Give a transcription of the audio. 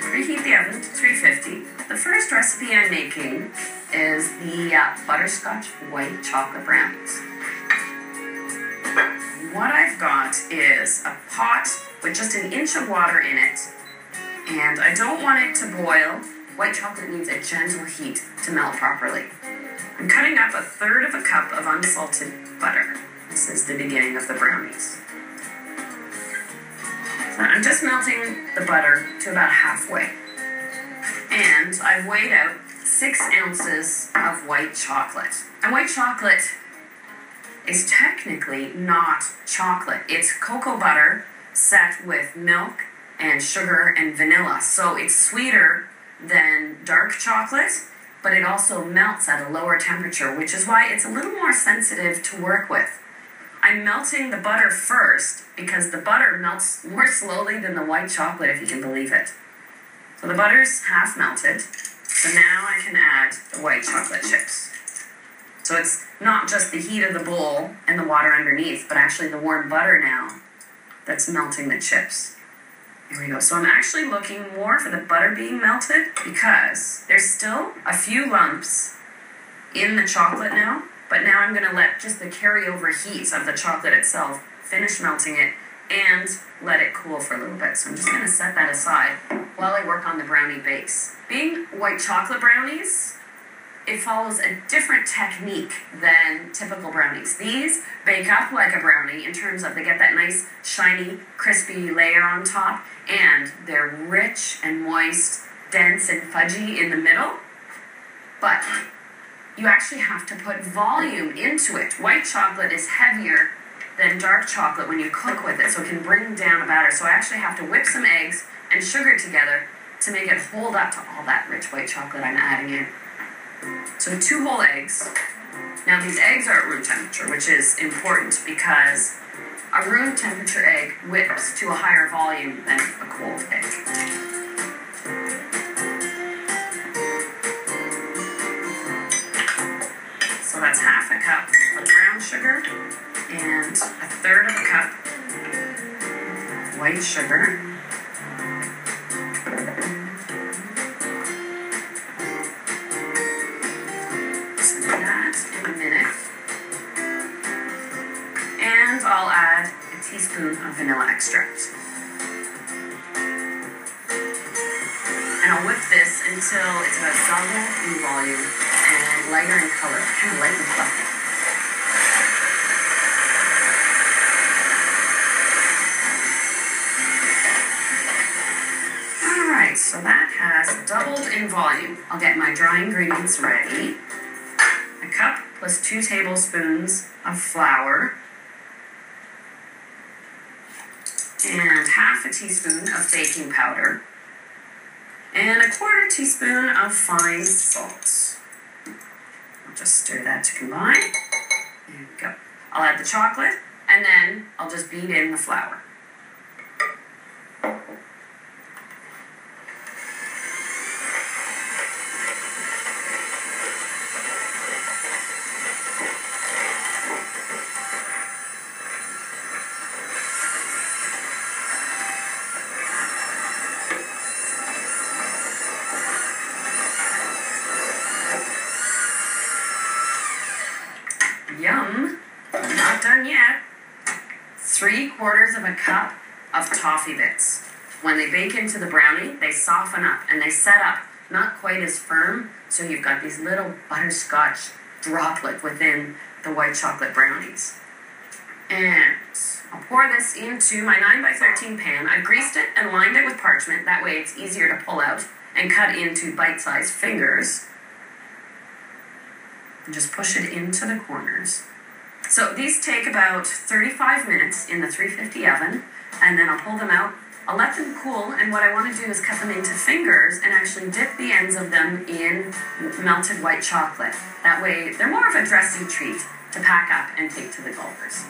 Preheat the oven to 350. The first recipe I'm making is the uh, butterscotch white chocolate brownies. What I've got is a pot with just an inch of water in it, and I don't want it to boil. White chocolate needs a gentle heat to melt properly. I'm cutting up a third of a cup of unsalted butter. This is the beginning of the brownies. I'm just melting the butter to about halfway. And I've weighed out six ounces of white chocolate. And white chocolate is technically not chocolate. It's cocoa butter set with milk and sugar and vanilla. So it's sweeter than dark chocolate, but it also melts at a lower temperature, which is why it's a little more sensitive to work with. I'm melting the butter first because the butter melts more slowly than the white chocolate, if you can believe it. So the butter's half melted. So now I can add the white chocolate chips. So it's not just the heat of the bowl and the water underneath, but actually the warm butter now that's melting the chips. Here we go. So I'm actually looking more for the butter being melted because there's still a few lumps in the chocolate now, but now I'm going to let just the carryover heat of the chocolate itself finish melting it and let it cool for a little bit. So I'm just going to set that aside while I work on the brownie base. Being white chocolate brownies, it follows a different technique than typical brownies. These bake up like a brownie in terms of they get that nice, shiny, crispy layer on top, and they're rich and moist, dense and fudgy in the middle. But you actually have to put volume into it. White chocolate is heavier than dark chocolate when you cook with it, so it can bring down a batter. So I actually have to whip some eggs and sugar together to make it hold up to all that rich white chocolate I'm adding in. So two whole eggs. Now these eggs are at room temperature, which is important because a room temperature egg whips to a higher volume than a cold egg. That's half a cup of brown sugar and a third of a cup of white sugar. So that in a minute. And I'll add a teaspoon of vanilla extract. This until it's about double in volume and lighter in color, kind of light and fluffy. Alright, so that has doubled in volume. I'll get my dry ingredients ready. A cup plus two tablespoons of flour. And half a teaspoon of baking powder. And a quarter teaspoon of fine salt. I'll just stir that to combine. There we go. I'll add the chocolate and then I'll just beat in the flour. Quarters of a cup of toffee bits. When they bake into the brownie, they soften up and they set up not quite as firm, so you've got these little butterscotch droplet within the white chocolate brownies. And I'll pour this into my 9 by 13 pan. I greased it and lined it with parchment, that way it's easier to pull out and cut into bite sized fingers and just push it into the corners. So these take about 35 minutes in the 350 oven, and then I'll pull them out. I'll let them cool, and what I want to do is cut them into fingers and actually dip the ends of them in melted white chocolate. That way, they're more of a dressy treat to pack up and take to the golfers.